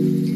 Mm-hmm.